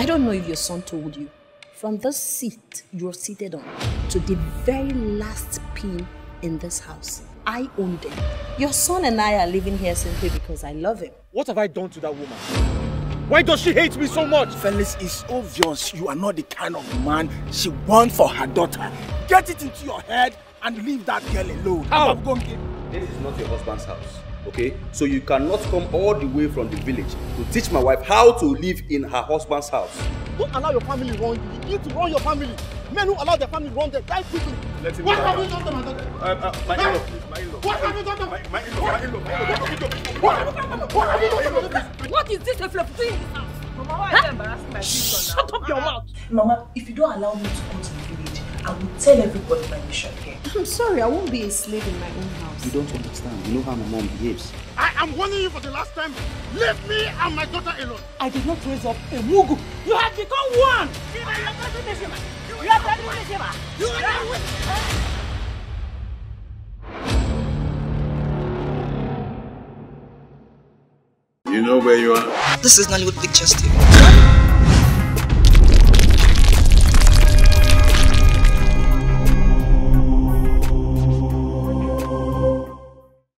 I don't know if your son told you. From this seat you're seated on to the very last pin in this house, I own them. Your son and I are living here simply because I love him. What have I done to that woman? Why does she hate me so much? Felix, it's obvious you are not the kind of man she wants for her daughter. Get it into your head and leave that girl alone. How? This is not your husband's house. Okay? So you cannot come all the way from the village to teach my wife how to live in her husband's house. Don't allow your family run you. You need to run your family. Men who allow their family run them die quickly. Let him What go. have you done to my daughter? Uh, uh, my in-law, please, my in-law. What have you done to My, my in-law, my in-law, my in-law. What have you done to What have you done to my What is this reflect between this house? Mama, why are you embarrassing my sister now? Shut up your mouth. Mama, if you don't allow me to go to the village, I will tell everybody my mission here. I'm sorry, I won't be a slave in my own house. You don't understand. You know how my mom behaves. I am warning you for the last time. Leave me and my daughter alone. I did not raise up a mugu. You have become one. You are You are You are You know where you are? This is Nollywood Pictures TV.